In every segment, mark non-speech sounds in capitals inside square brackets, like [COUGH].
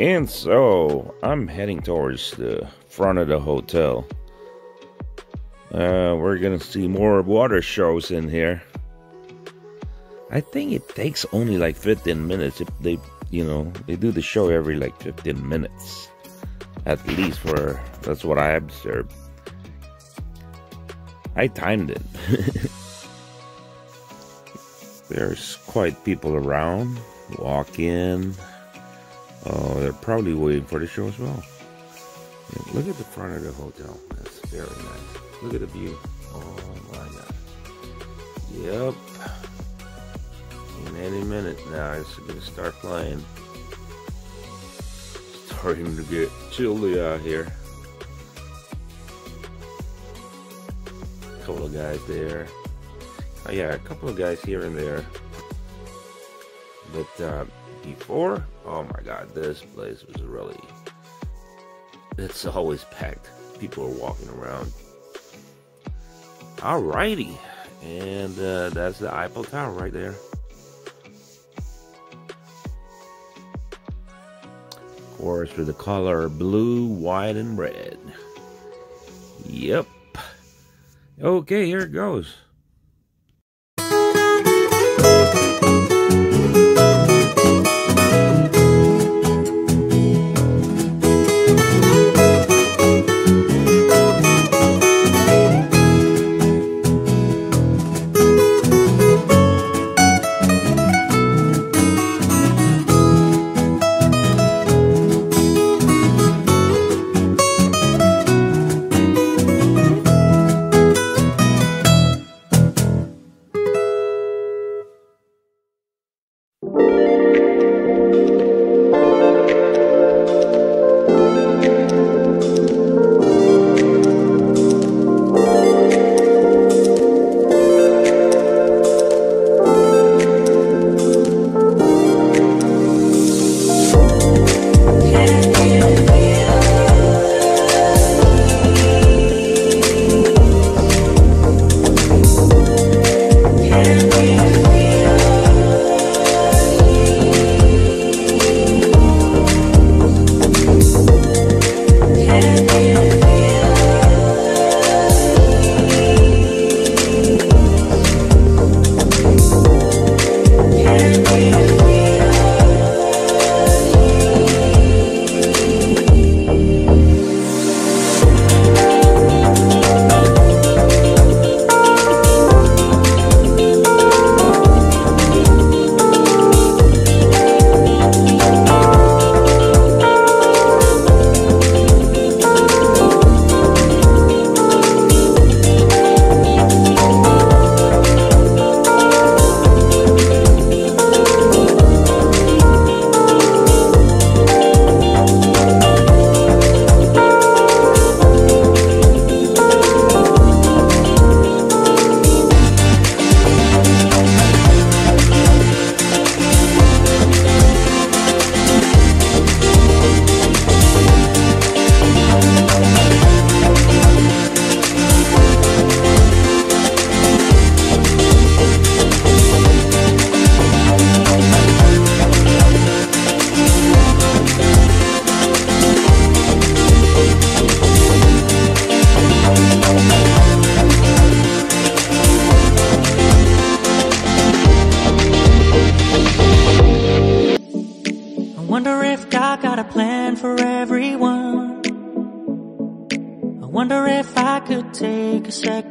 And so I'm heading towards the front of the hotel. Uh, we're gonna see more water shows in here. I think it takes only like 15 minutes if they, you know, they do the show every like 15 minutes. At least for, that's what I observed. I timed it. [LAUGHS] There's quite people around. Walk in. Oh, they're probably waiting for the show as well. Look at the front of the hotel. That's very nice. Look at the view. Oh my god. Yep. In any minute now, it's gonna start playing. Starting to get chilly out here. Couple of guys there. Oh yeah, a couple of guys here and there. But uh, before, oh my god, this place was really. It's always packed. People are walking around. Alrighty, and uh, that's the Eiffel Tower right there. Of course, with the color blue, white, and red. Yep. Okay, here it goes.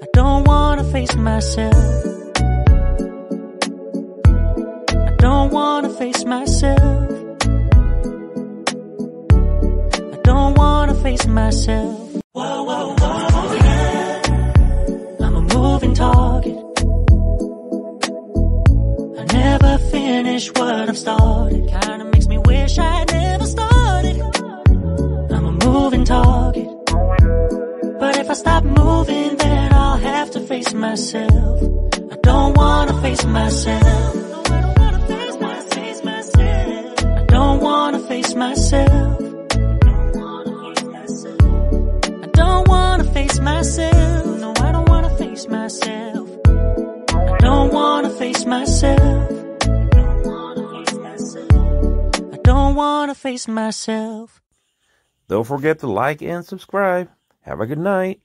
I don't wanna face myself. I don't wanna face myself. I don't wanna face myself. Whoa, whoa, whoa, yeah. I'm a moving target. I never finish what I've started. Kinda makes me wish I never started. I'm a moving target. But if I stop moving, then face myself. I don't wanna face myself. I don't wanna face myself. I don't wanna face myself. No, I don't wanna face myself. I don't wanna face myself. I don't want to face myself. don't wanna face myself. Don't forget to like and subscribe. Have a good night.